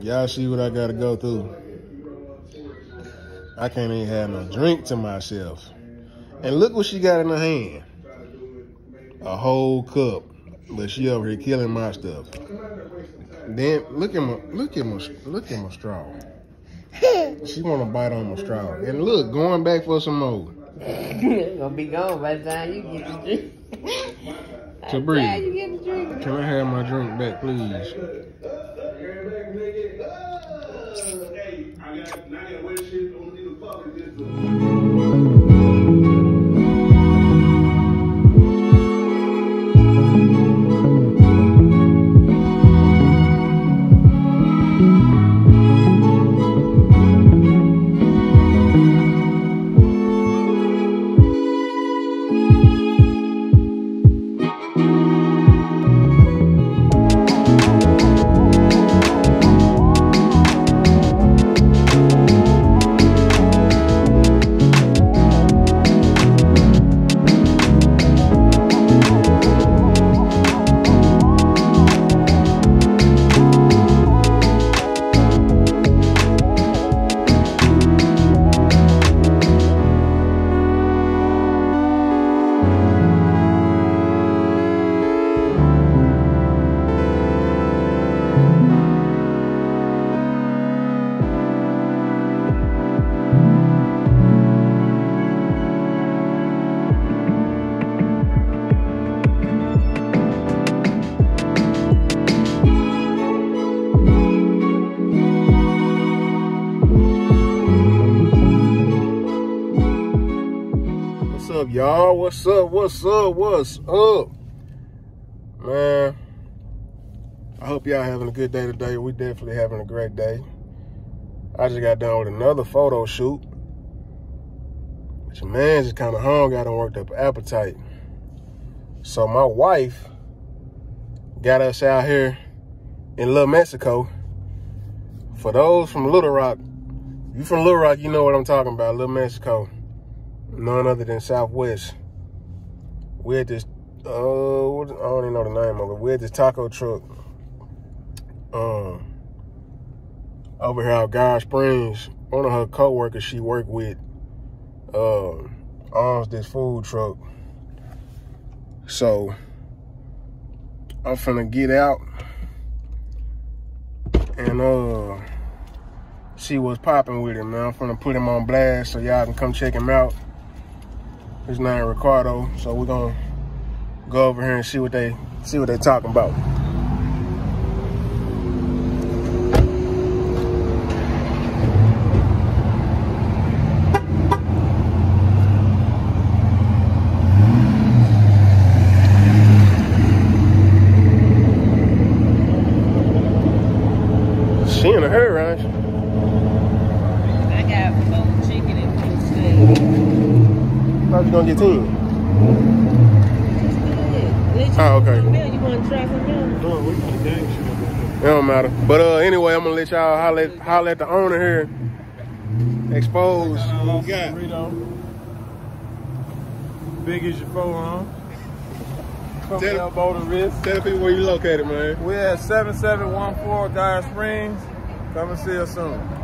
Y'all see what I gotta go through. I can't even have no drink to myself. And look what she got in her hand. A whole cup. But she over here killing my stuff. Then look at my look at my look at my straw. She wanna bite on my straw. And look, going back for some more. gonna be gone by the time you get the drink. To By breathe. you get the drink. Can I have my drink back, please? What's up, y'all? What's up? What's up? What's up? Man, I hope y'all having a good day today. We definitely having a great day. I just got done with another photo shoot. But your man just kind of hung out and worked up appetite. So my wife got us out here in Little Mexico. For those from Little Rock, you from Little Rock, you know what I'm talking about, Little Mexico none other than Southwest. We had this, uh, I don't even know the name of it. We had this taco truck, um, over here out Geyer Springs. One of her coworkers she worked with, um, owns this food truck. So I'm finna get out and uh see what's popping with him, man. I'm finna put him on blast so y'all can come check him out. His name Ricardo. So we're gonna go over here and see what they see what they talking about. She in a hurry, ain't she? I got four chicken and two steak. How's you gonna get ten? Good. Oh, okay. You want to try some else? No, we got a gang shit up It don't matter. But uh, anyway, I'm gonna let y'all holler at, holler at the owner here. Expose. What we got? Burrito. Big as your forearm. From Tell- the elbow to wrist. Tell the people where you located, man. We're at 7714 Geyer Springs. Come and see us soon.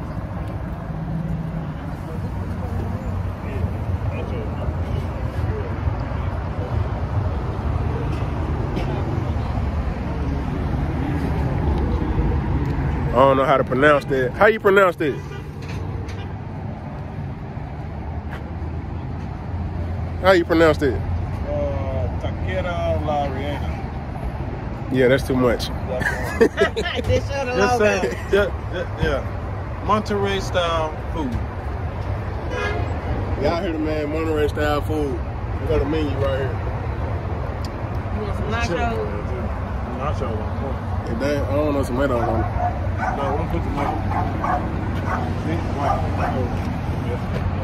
I don't know how to pronounce that. How you pronounce that? How you pronounce that? Uh, Taqueria La Reina. Yeah, that's too much. they show the Just just, just, yeah. Monterrey style food. Y'all hear the man Monterrey style food. We got a menu right here. You want some nachos? Nacho on point. I don't know tomatoes on it.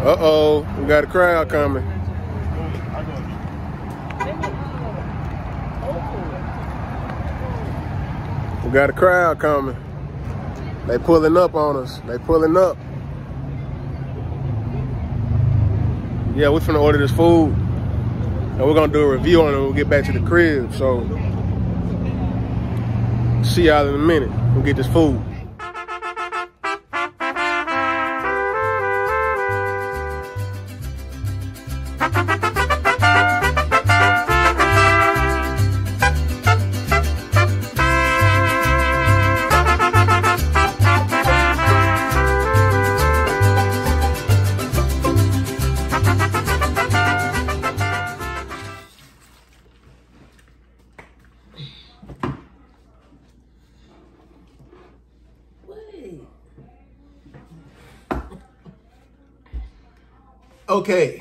Uh oh, we got a crowd coming. We got a crowd coming. They pulling up on us. They pulling up. Yeah, we're finna order this food. And we're gonna do a review on it when we get back to the crib. So See y'all in a minute. We'll get this food. Okay.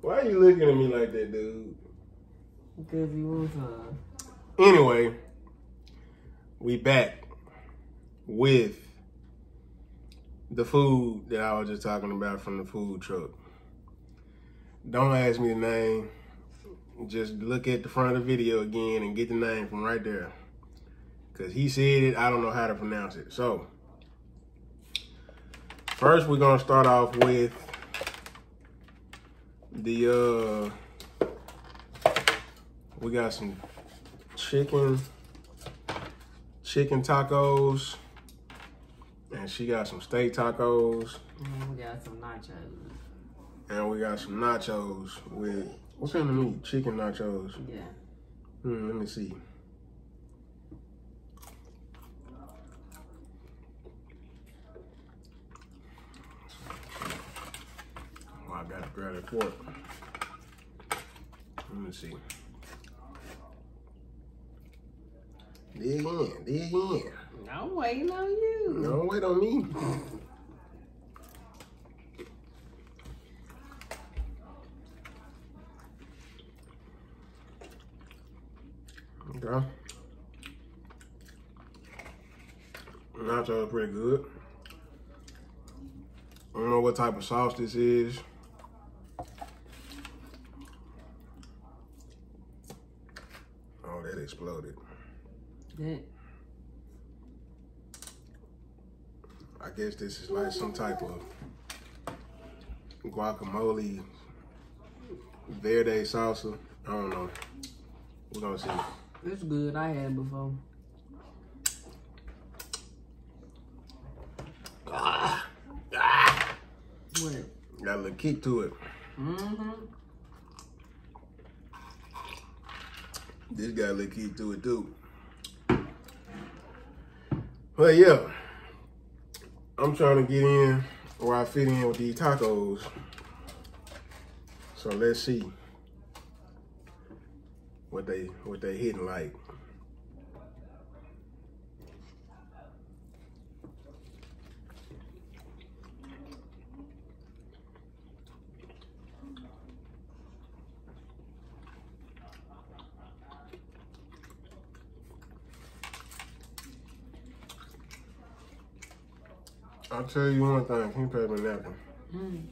Why are you looking at me like that, dude? Because you want some. Anyway, we back with the food that I was just talking about from the food truck. Don't ask me the name. Just look at the front of the video again and get the name from right there. Cause he said it, I don't know how to pronounce it. So, first we're gonna start off with the uh we got some chicken chicken tacos and she got some steak tacos And we got some nachos. and we got some nachos with what kind of meat? Chicken nachos. Yeah. Hmm, let me see. Oh, I gotta grab a fork. Let me see. Dig in, dig in. I'm waiting on you. Don't wait on me. Okay. Nachos are pretty good. I don't know what type of sauce this is. Oh, that exploded. That, I guess this is like some type of guacamole, verde salsa. I don't know. We're gonna see. it's good. I had before. Ah, ah, What? got a little kick to it. Mm-hmm. This guy little kick to it too. But yeah, I'm trying to get in where I fit in with these tacos. So let's see what they what they hitting like. I'll tell you one thing, he you pay me? Mm.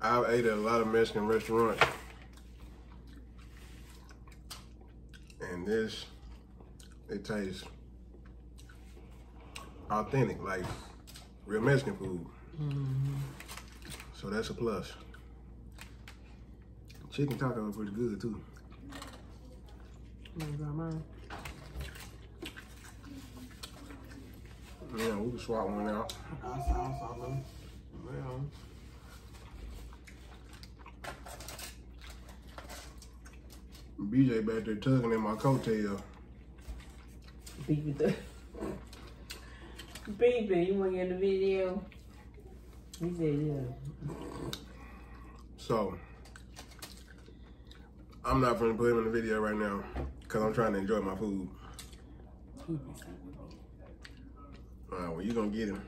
I've ate at a lot of Mexican restaurants. And this, it tastes authentic, like real Mexican food. Mm-hmm. So that's a plus. Chicken taco is pretty good too. Wanna mine? Yeah, we can swap one out. Got sauce on them. Well, BJ back there tugging in my coattail. beep it. Beep it. You want to get in the video? He said, yeah. So, I'm not gonna put him in the video right now because I'm trying to enjoy my food. All right, well, you gonna get him.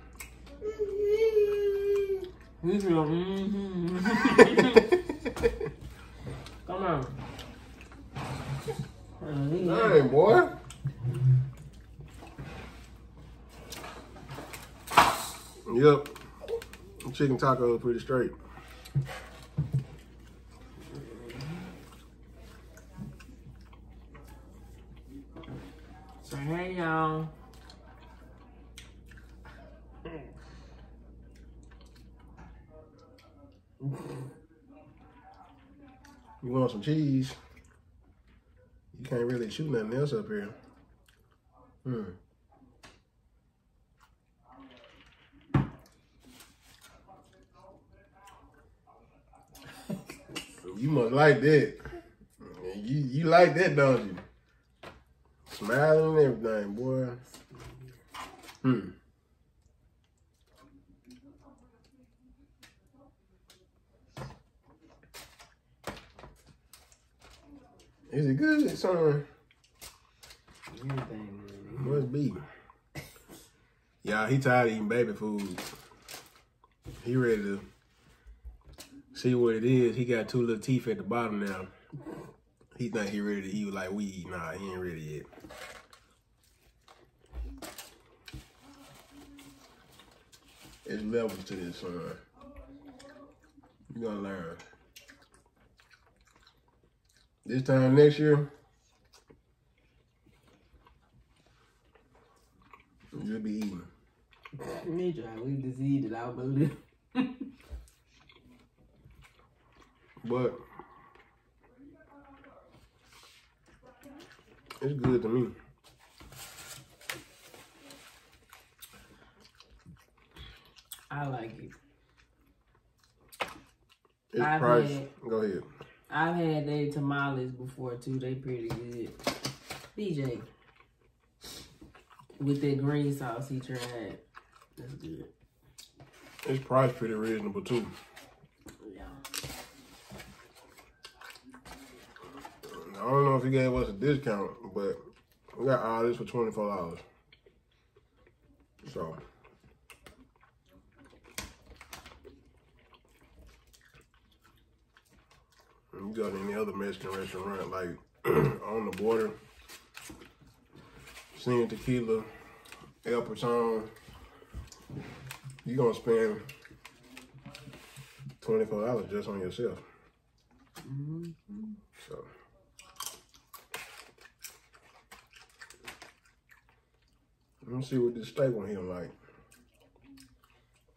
Come on. He- Dang, boy. Yep. Chicken taco is pretty straight. So hey y'all. Some cheese? You can't really shoot nothing else up here. Hmm. You must like that. You you like that, don't you? Smiling and everything, boy. Hmm. Is it good, son? Everything, man. Must be. Yeah, he tired of eating baby food. He ready to see what it is. He got two little teeth at the bottom now. He think he ready to eat like we eat. Nah, he ain't ready yet. It's levels to this, son. You gonna learn. This time next year, you'll be eating. Me try to leave this eat it out, but live. But it's good to me. I like it. It's I've price. had- Go ahead. I've had their tamales before too. They pretty good. DJ. With that green sauce he tried. That's good. It's price pretty reasonable too. Yeah. I don't know if he gave us a discount, but we got all this for twenty four dollars. So you go to any other Mexican restaurant like on the border, seeing tequila, El Patron, you gonna spend twenty four dollars just on yourself. Mhm. So. Let me see what this steak on here like.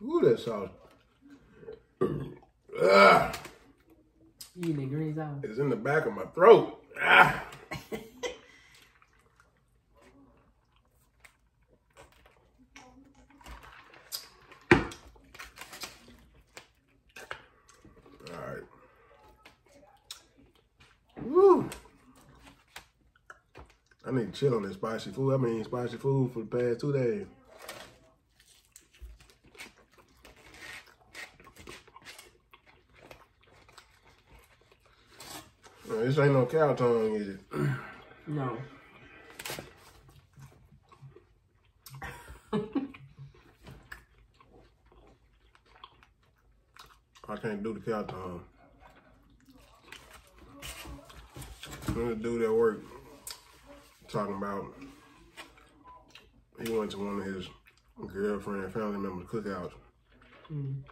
Ooh, that sauce. ah, Eating sauce? it's in the back of my throat. Ah. I need to chill on this spicy food. i've mean, spicy food for the past two days. Uh, This ain't no cow tongue, is it? No. I can't do the cow tongue. I'm gonna do that work talking about he went to one of his girlfriend family member cookouts Mm.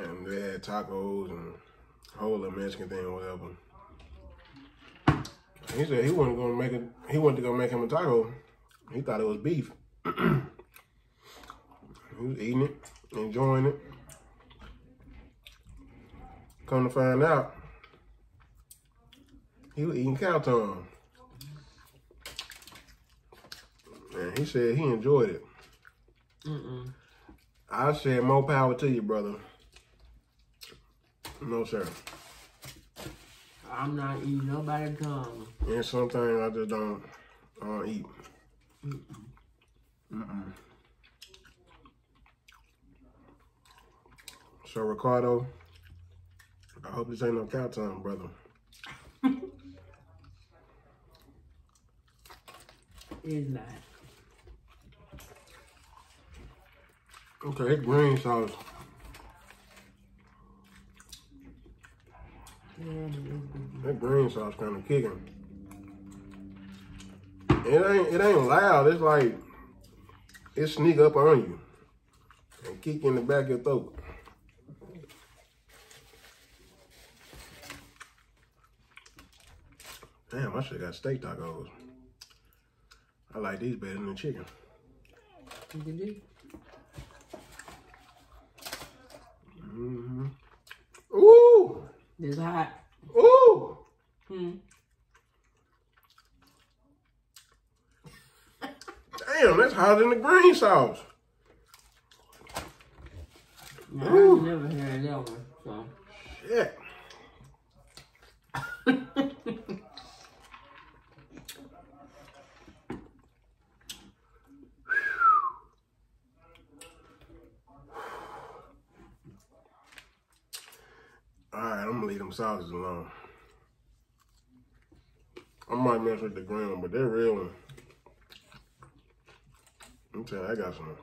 and they had tacos and whole Mexican thing or whatever. He said he wasn't gonna make it he went to go make him a taco. He thought it was beef. he was eating it, enjoying it. Come to find out, he was eating cow tongue. And he said he enjoyed it. Mm-mm. I said more power to you, brother. No, sir. I'm not eating nobody tongue. And sometimes I just don't, I don't eat. Mm-mm. So Ricardo, I hope this ain't no cow tongue, brother. It's not. Okay, green sauce. Yeah, it is good. That green sauce kind of kicking. It ain't, it ain't loud. It's like it sneak up on you and kick in the back of your throat. Damn, I should have got steak tacos. I like these better than the chicken. You can do. Mm-hmm. It's hot. Ooh. Hmm. Damn, that's hotter than the green sauce. Nah, I ain't never had that one. So. Shit. Alright, I'm gonna leave them sauces alone. I might mess with the green one, but they're real one. I'm telling you, I got some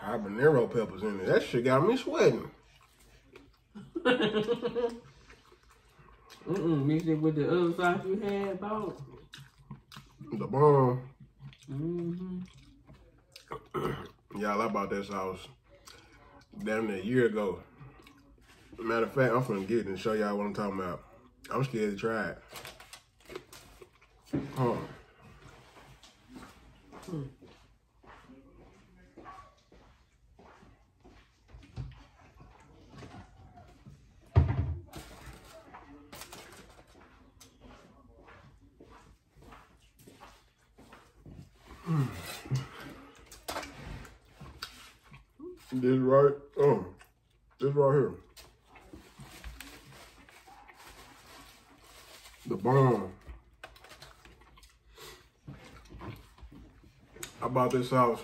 habanero peppers in it. That shit got me sweating. Mm-mm, mix it with the other sauce you had bought. The bomb. Mm-hmm. Y'all, I bought that sauce damn near a year ago. Matter of fact, I'm finna get it and show y'all what I'm talking about. I'm scared to try it. Huh. Hmm. This right, oh, this right here. The bomb. I bought this sauce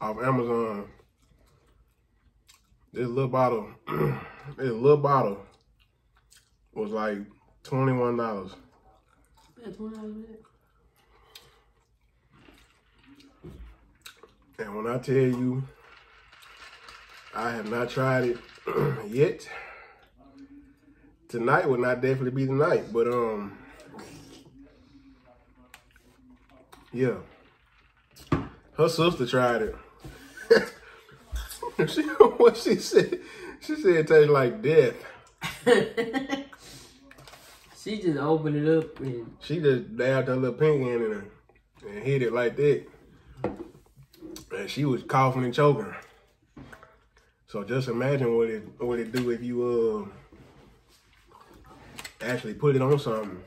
off Amazon. This little bottle, this little bottle was like twenty-one dollars. That's one out of it. And when I tell you, I have not tried it yet. Tonight would not definitely be the night, but um, yeah. Her sister tried it. she, what she said? She said it tastes like death. she just opened it up and She just dabbed her little pinky in it and hit it like that. And she was coughing and choking. So just imagine what it what it do if you uh actually put it on something.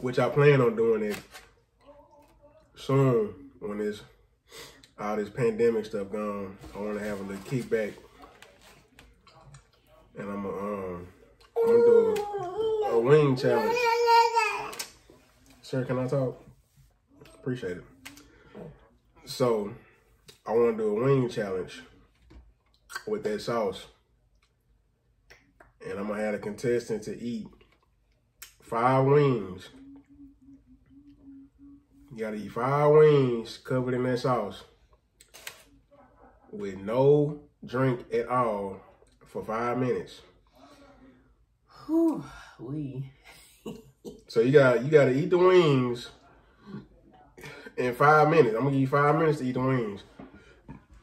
Which I plan on doing it soon when this all this pandemic stuff gone. I wanna have a little kickback. And I'm gonna um I'm do a, a wing challenge. Sir, can I talk? Appreciate it. So, I want to do a wing challenge with that sauce. And I'm going to have a contestant to eat five wings. You got to eat five wings covered in that sauce with no drink at all for five minutes. whew, we. So you got you got to eat the wings in five minutes. I'm gonna give you five minutes to eat the wings.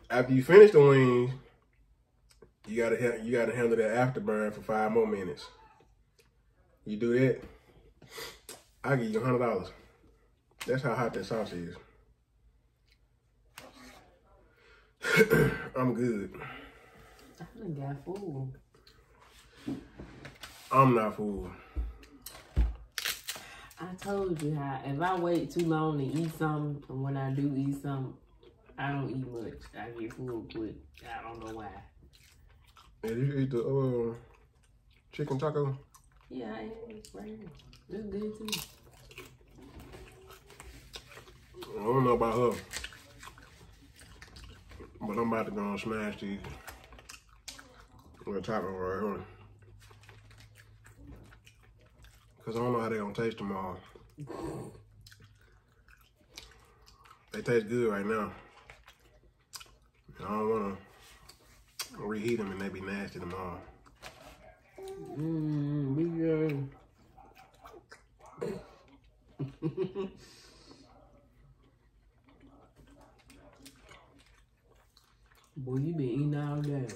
After you finish the wings, you gotta ha- you gotta handle that afterburn for five more minutes. You do that, I'll give you hundred dollars. That's how hot that sauce is. I'm good. I got full. I'm not fooled. I told you how if I wait too long to eat something, and when I do eat something, I don't eat much. I get full quick. I don't know why. Did you eat the uh, chicken taco? Yeah, I. Right here. It's good too. I don't know about her. But I'm about to go and smash these little taco right here. Cause I don't know how they gonna taste tomorrow. They taste good right now. I don't wanna reheat them and they be nasty tomorrow. Mmm, be good. Boy, you been eating all day.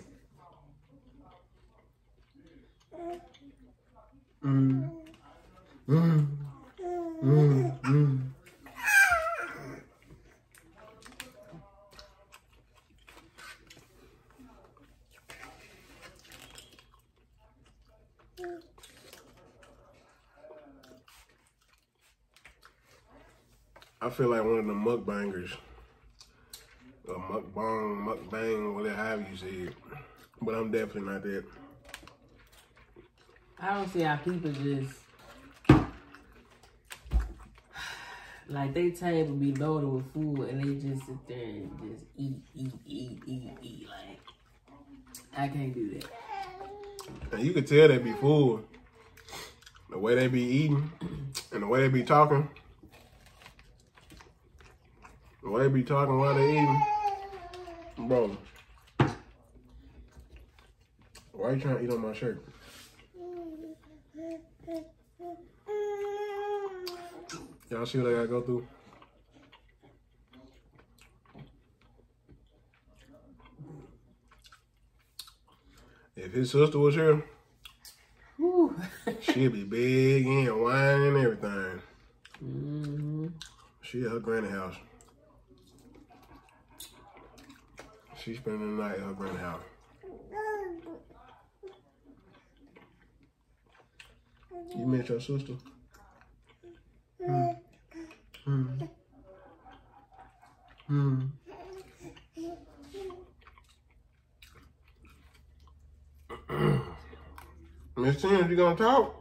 Mm. Mm. Mm. Mm. I feel like one of the mukbangers. Or mukbang, mukbang, whatever however you say it. But I'm definitely not that. I don't see how people just like they table be loaded with food and they just sit there and just eat, eat, eat, eat, eat. Like I can't do that. And you could tell they be full. The way they be eating and the way they be talking. Way they be talking while they eating. Bro. Why are you trying to eat on my shirt? Y'all see what I gotta go through? If his sister was here, she'd be big and whining and everything. hmm She at her granny house. She spending the night at her granny house. You met your sister? Hmm. Hmm. Hmm. Miss Tim, you gonna talk?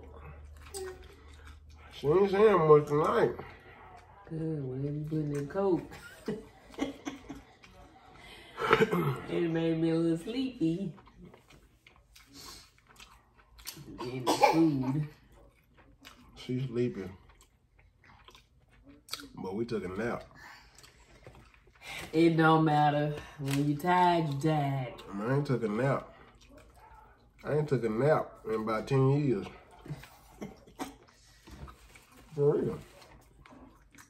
She ain't saying much tonight. Good. Whatever you put in coat. It made me a little sleepy. The food. She's sleeping. But we took a nap. It don't matter. When you tired, you tired. I ain't took a nap. I ain't took a nap in about 10 years. For real.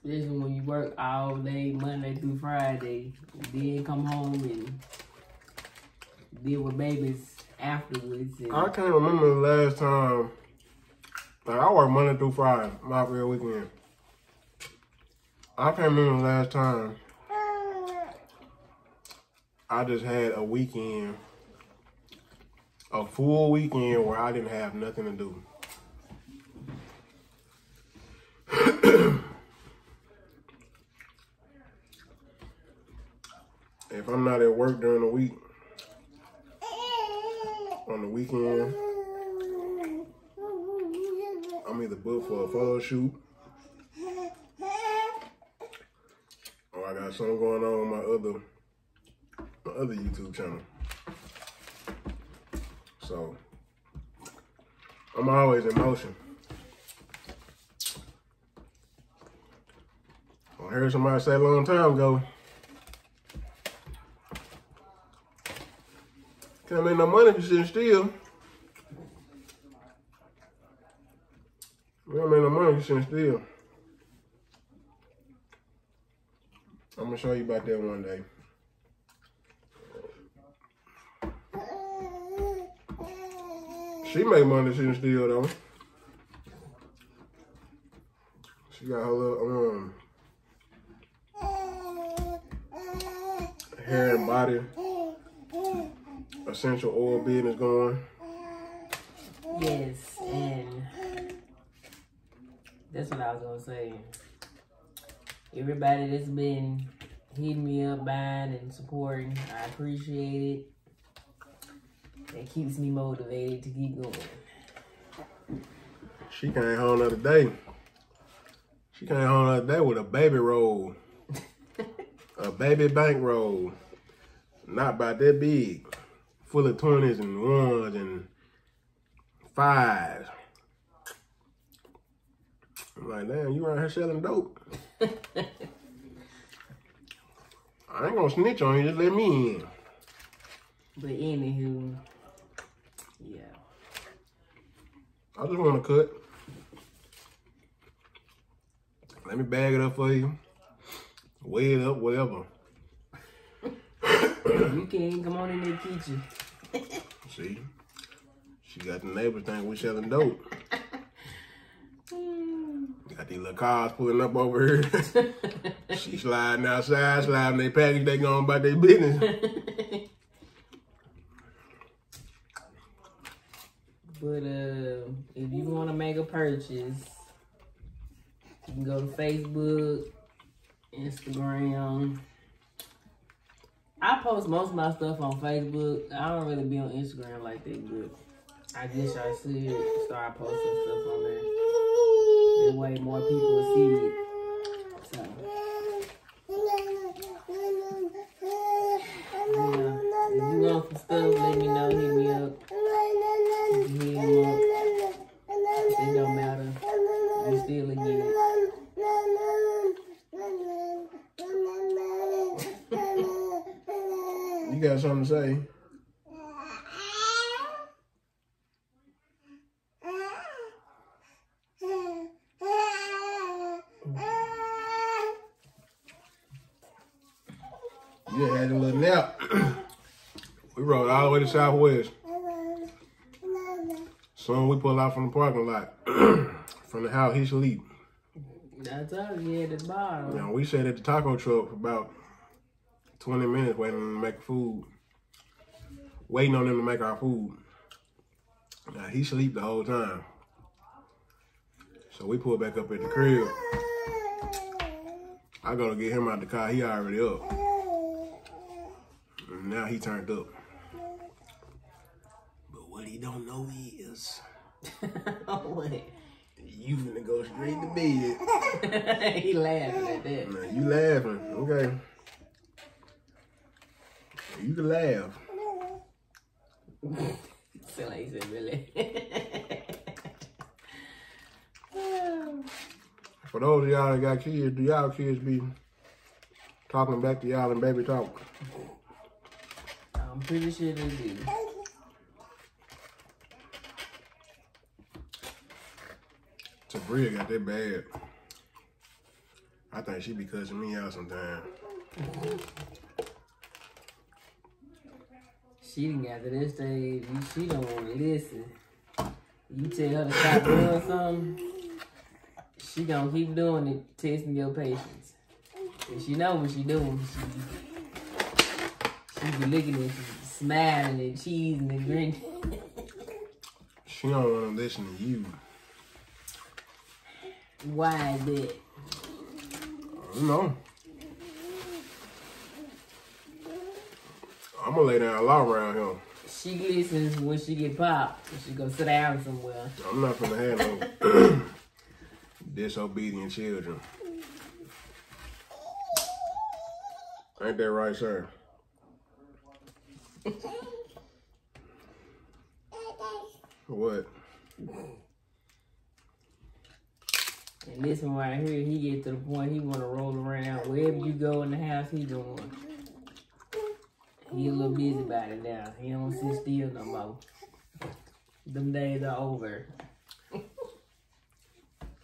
Especially when you work all day, Monday through Friday, then come home and deal with babies afterwards. I can't remember the last time. Like, I work Monday through Friday, my every weekend. I can't remember the last time I just had a weekend, a full weekend where I didn't have nothing to do. If I'm not at work during the week, on the weekend, I'm either booked for a photo shoot or I got something going on on my other my other YouTube channel. So I'm always in motion. I heard somebody say a long time ago, can't make no money you sitting still. You don't no money you sitting still. I'm gonna show you about that one day. She make money sitting still though. She got her little um hair and body essential oil business going. yes, and that's what I was gonna say. Everybody that's been hitting me up, buying and supporting, I appreciate it. It keeps me motivated to keep going. She came home the other day. She came home the other day with a baby roll. a baby bank roll. Not about that big. Full of 20s and ones and fives. I'm like, damn, you around here selling dope. I ain't gonna snitch on you, just let me in. But anywho, yeah. I just want to cut. Let me bag it up for you. Weigh it up, whatever. You can come on in the kitchen. See? She got the neighbors think we selling dope. Got these little cars pulling up over here. she sliding outside, sliding their package, they going about their business. But uh, if you want to make a purchase, you can go to Facebook, Instagram. I post most of my stuff on Facebook. I don't really be on Instagram like that, but I guess I should start posting stuff on there. That way more people will see it. So, yeah. If you want some stuff, let me know. Hit me up. Hit me up. It don't matter. You still a get Say? You had a little nap. we rode all the way to Southwest. Soon we pull out from the parking lot. from the house, he sleep. That's all you at the bottom. Now we sat at the taco truck for about 20 minutes waiting to make food. Waiting on them to make our food. Now he sleep the whole time. So we pull back up at the crib. I go to get him out the car. He already up. And now he turned up. But what he don't know is oh, what? you finna go straight to bed. he laughing at that. Now you laughing, okay? You can laugh. Sound like he really? For those of y'all that got kids, do y'all kids be talking back to y'all in baby talk? I'm pretty sure they do. Sabria got that bad. I think she be cussing me out sometimes. She got to this you- she don't want to listen. You tell her to stop doing something, she gonna keep doing it, testing your patience. And she know what she doing. She, she be looking at you, smiling and cheesing and grinning. She don't want to listen to you. Why is that? You know. I'm gonna lay down a lot around here. She listens when she get popped. She go sit down somewhere. I'm not gonna have no disobedient children. Ain't that right, sir? What? And this one right here, he get to the point he wanna roll around wherever you go in the house. He doing. He a little busy about it now. He don't sit still no more. Them days are over.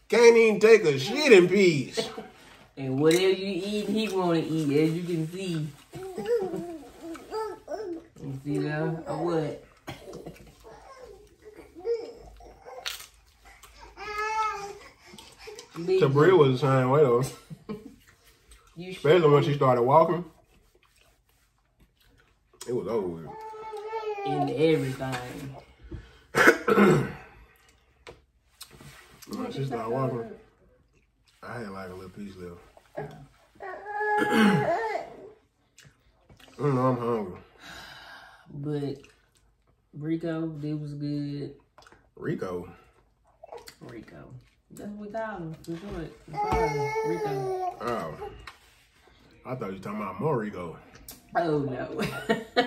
Can't even take a shit in peace. And whatever you eat, he wanna eat, as you can see. You see that? Or what? Big Sabria was the same way though. Especially when she started walking. It was over with. in everything. When she started walking, I had like a little piece left. I know I'm hungry. But Rico, this was good. Rico. Rico. That's what we call him. We him Rico. Oh. I thought you were talking about Morigo. Oh no.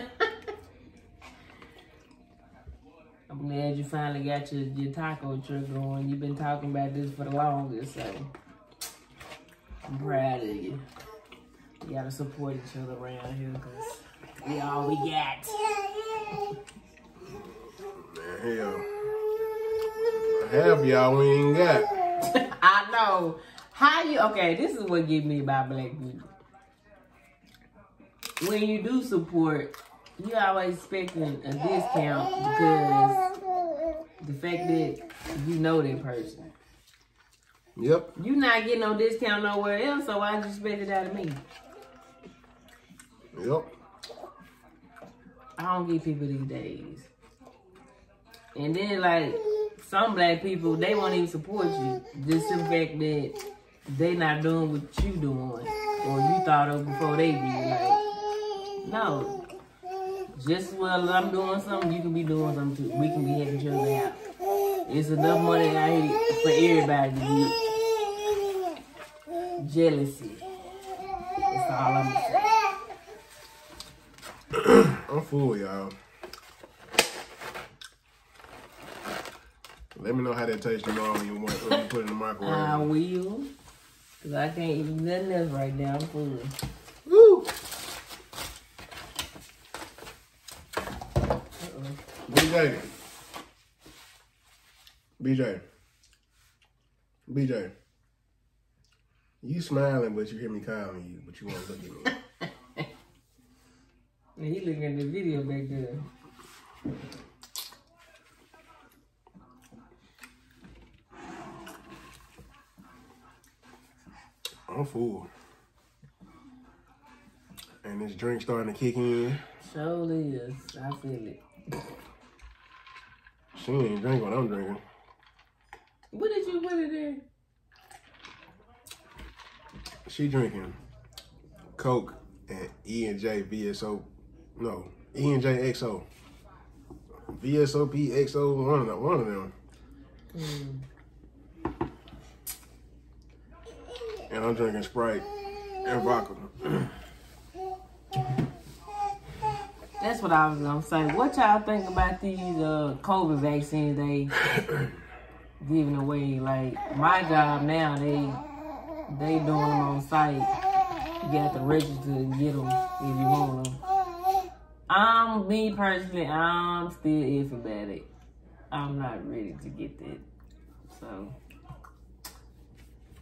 I'm glad you finally got your, your taco truck going. You've been talking about this for the longest, so I'm proud of you. We gotta support each other around here because we all we got. Hell. Half y'all we ain't got. I know. How you okay, this is what get me about black people. When you do support, you always expecting a discount because the fact that you know that person. Yep. You not getting no discount nowhere else, so why you expect it out of me? Yep. I don't get people these days. And then like some black people, they won't even support you. Just the fact that they not doing what you doing. or you thought of before they did. Like, no. Just as well as I'm doing something, you can be doing something too. We can be helping each other out. It's enough money out here for everybody to get jealousy. That's all I'm saying. I'm full, y'all. Let me know how that tastes tomorrow when you, want, when you put it in the microwave. I will. Cause I can't eat nothing else right now. I'm full. BJ. BJ. BJ. You smiling, but you hear me calling you, but you won't look at me. And he looking at the video back there. I'm full. And this drink starting to kick in. So is. I feel it. She ain't drink what I'm drinking. What did you put it in? She drinking Coke and E and J VSO. No, E and J XO. VSOP XO, one of them. One of them. Mm. And I'm drinking Sprite and vodka. That's what I was gonna say. What y'all think about these uh, COVID vaccines they giving away? Like my job now, they they doing them on site. You got to register to get them if you want them. I'm me personally, I'm still iffy about it. I'm not ready to get that. So,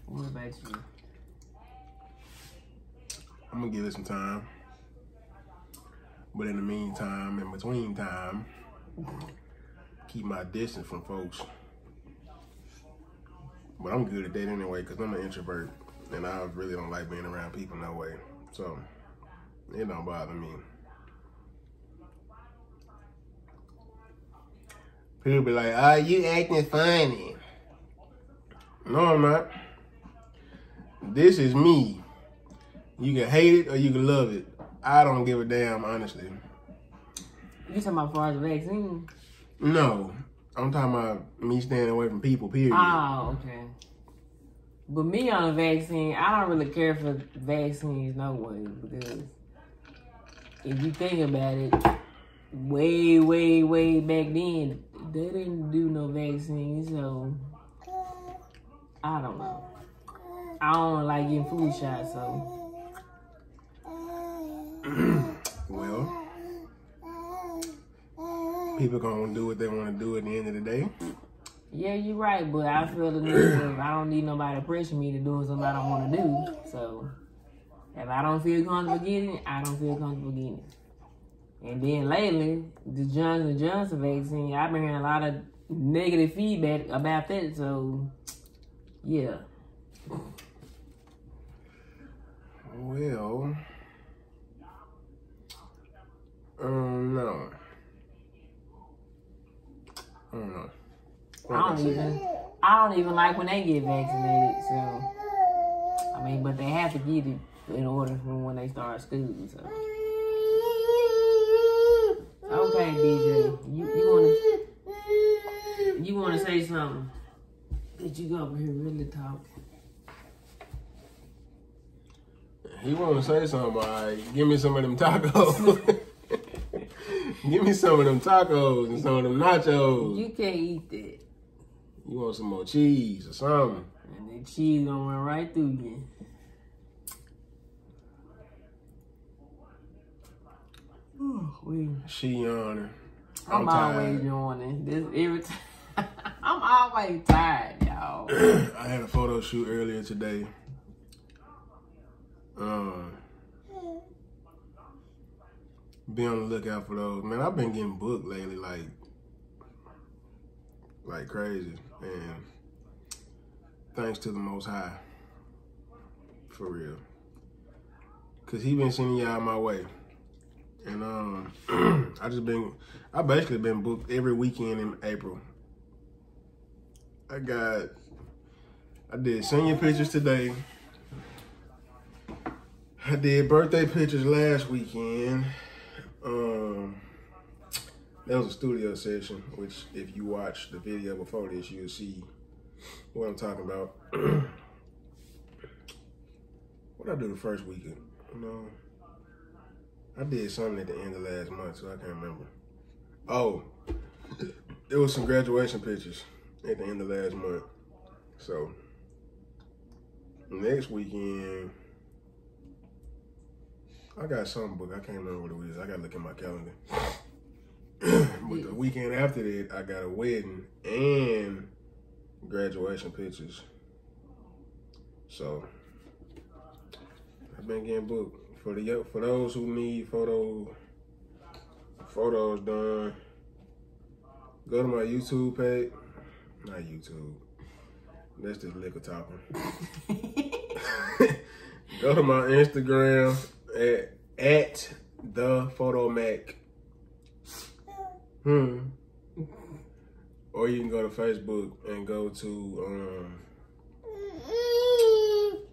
what about you? I'm gonna give it some time. But in the meantime, in between time, keep my distance from folks. But I'm good at that anyway, because I'm an introvert. And I really don't like being around people no way. So, it don't bother me. People be like, oh, you acting funny. No, I'm not. This is me. You can hate it or you can love it. I don't give a damn, honestly. You talking about far as the vaccine? No, I'm talking about me staying away from people, period. Oh, okay. But me on a vaccine, I don't really care for vaccines no way because if you think about it, way, way, way back then, they didn't do no vaccines, so I don't know. I don't like getting flu shots, so well, people gonna do what they want to do at the end of the day. yeah, you're right. But I feel the need of I don't need nobody to pressure me to do something I don't want to do. So if I don't feel comfortable getting it, I don't feel comfortable getting it. And then lately, the Johnson Johnson vaccine, I've been hearing a lot of negative feedback about that. So yeah, Well, um, no. I don't know. I don't even I don't even like when they get vaccinated. So I mean, but they have to get it in order for when they start school. So okay, DJ, you you wanna you wanna say something? Did you go over here really talk? He want to say something. All right, give me some of them tacos. give me some of them tacos and some of them nachos. You can't eat that, You want some more cheese or something? and the cheese gonna run right through you. Oh, we. She yawning. I'm, I'm always tired. yawning. This every time. I'm always tired, y'all. I had a photo shoot earlier today. Um, be on the lookout for those. Man, I've been getting booked lately, like, like crazy, and thanks to the Most High, for real. Cause he been sending y'all my way, and um, I just been, I basically been booked every weekend in April. I got I did senior pictures today. I did birthday pictures last weekend. Um, that was a studio session, which if you watch the video before this, you'll see what I'm talking about. what I do the first weekend? You know, I did something at the end of last month, so I can't remember. Oh, it was some graduation pictures at the end of last month. So next weekend, I got something booked. I can't remember what it was. I gotta look at my calendar. but the weekend after that, I got a wedding and graduation pictures. So I've been getting booked for the for those who need photo photos done. Go to my YouTube page. Not YouTube. That's just liquor topping. Go to my Instagram at at the photo mac. Hmm. Or you can go to Facebook and go to um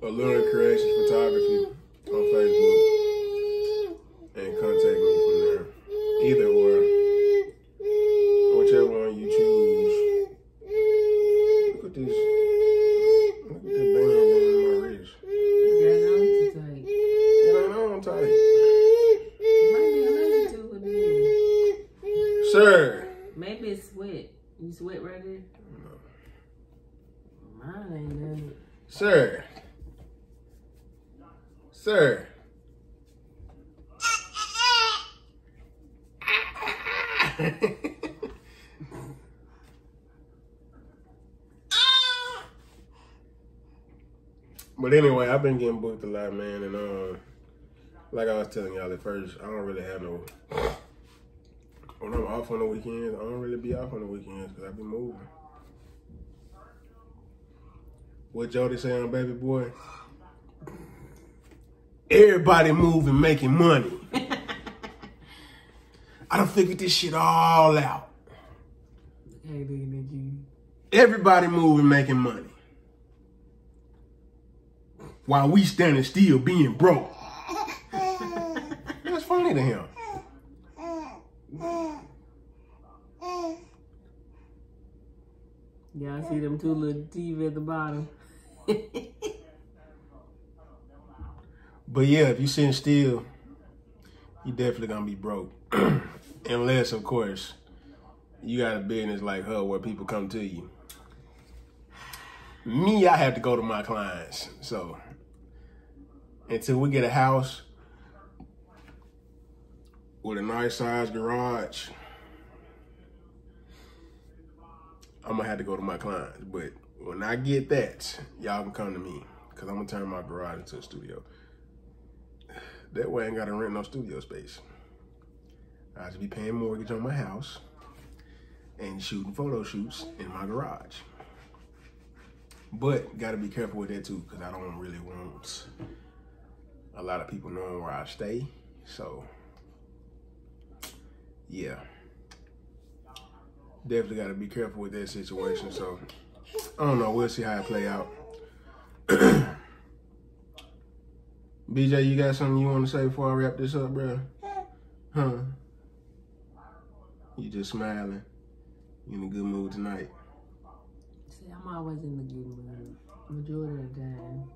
Allure Creation Photography on Facebook and contact me from there. Either or. Whichever one you choose. Look at this. Look at that band on my wrist. Got on too tight. It ain't on tight. Might be allergic to it then. Sir. Maybe it's sweat. You sweat right there? Sir. Sir. but anyway, I've been getting booked a lot, man, and um, like I was telling y'all at first, I don't really have no. When I'm off on the weekends, I don't really be off on the weekends because I be moving. What Jody say on Baby Boy? Everybody moving, making money. I done figured this shit all out. Hey, looking at you. Everybody moving, making money. While we standing still being broke. That's funny to him. Y'all see them two little teeth at the bottom? But yeah, if you sitting still, you definitely gonna be broke. Unless, of course, you got a business like her where people come to you. Me, I have to go to my clients. So until we get a house with a nice size garage, I'm gonna have to go to my clients. But when I get that, y'all can come to me. Cause I'm gonna turn my garage into a studio. That way I ain't gotta rent no studio space. I just be paying mortgage on my house and shooting photo shoots in my garage. But gotta be careful with that too, because I don't really want a lot of people knowing where I stay. So yeah. Definitely gotta be careful with that situation. So I don't know, we'll see how it play out. BJ, you got something you want to say before I wrap this up, bro? Huh? You just smiling. You in a good mood tonight. See, I'm always in the good mood. Majority of the time.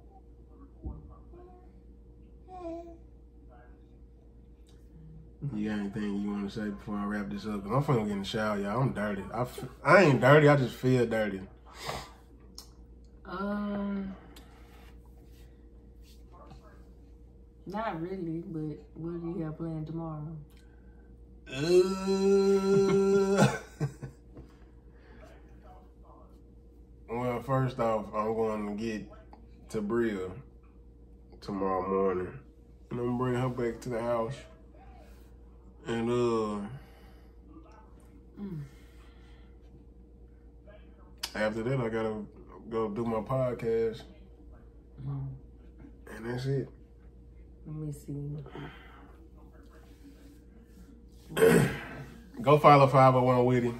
You got anything you want to say before I wrap this up? I'm finna get in the shower, y'all. I'm dirty. I, f- I ain't dirty. I just feel dirty. Um, not really, but what do you have planned tomorrow? Uh, well, first off, I'm going to get to Bria tomorrow morning. And I'm gonna bring her back to the house. And uh after that I gotta go do my podcast. Mm, And that's it. let me see. Go follow 501 Witty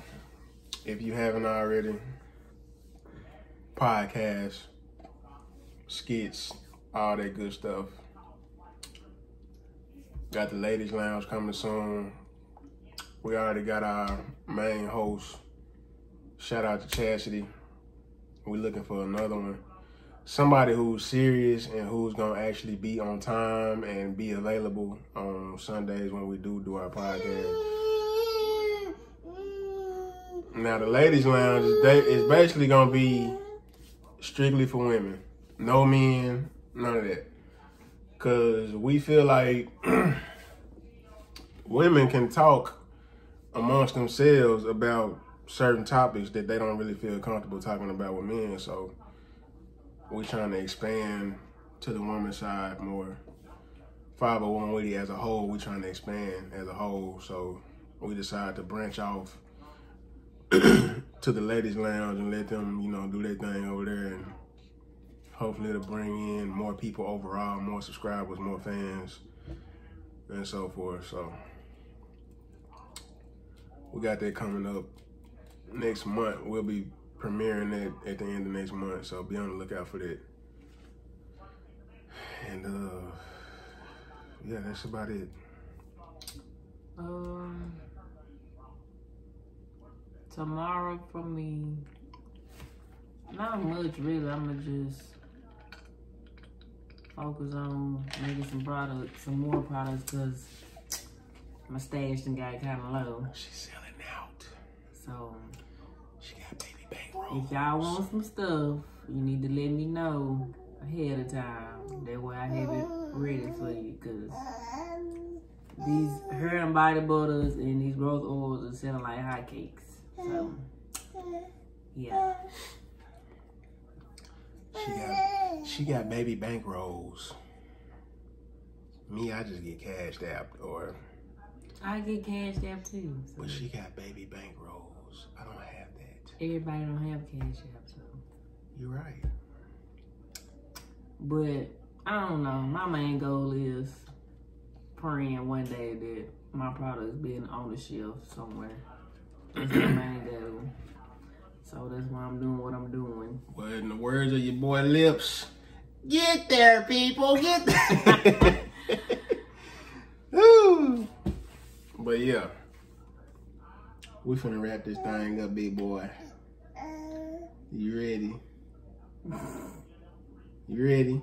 if you haven't already. Podcast, skits, all that good stuff. Got the ladies lounge coming soon. We already got our main host. Shout out to Chastity. We're looking for another one. Somebody who's serious and who's gonna actually be on time and be available on Sundays when we do do our podcast. Now the ladies lounge is, is basically gonna be strictly for women. No men, none of that. Cause we feel like women can talk amongst themselves about certain topics that they don't really feel comfortable talking about with men. So we're trying to expand to the women's side more. 501 Witty as a whole, we're trying to expand as a whole. So we decided to branch off to the ladies' lounge and let them, you know, do their thing over there, and hopefully it'll bring in more people overall, more subscribers, more fans, and so forth. So we got that coming up next month. We'll be premiering that at the end of next month, so be on the lookout for that. And uh, yeah, that's about it. Um, tomorrow for me, not much really. I'ma just focus on making some products, some more products, cause my stash done got kind of low. She's selling out. So She got baby bank if y'all want some stuff, you need to let me know ahead of time. That way I have it ready for you, cause these hair and body butters and these growth oils are selling like hotcakes. So yeah. She got she got baby bank rolls. Me, I just get cashed out, or I get cashed out too. So but she got baby bank rolls. I don't have. Everybody don't have cash app, so You're right. but I don't know. My main goal is praying one day that my products being on the shelf somewhere. That's my main goal. So that's why I'm doing what I'm doing. Well, in the words of your boy Lips, get there, people, get there. But yeah, we finna wrap this thing up, big boy. You ready? You ready?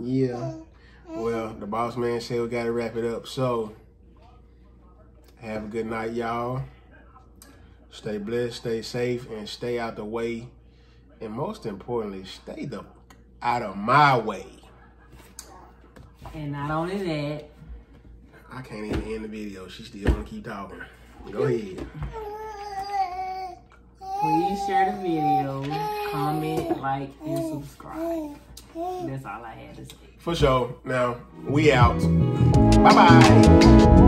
Yeah. Well, the boss man said we gotta wrap it up. So, have a good night, y'all. Stay blessed, stay safe, and stay out the way. And most importantly, stay the out of my way. And not only that, I can't even end the video. She still wanna keep talking. Go ahead. please share the video, comment, like, and subscribe. That's all I had to say. For sure. Now, we out. Bye bye.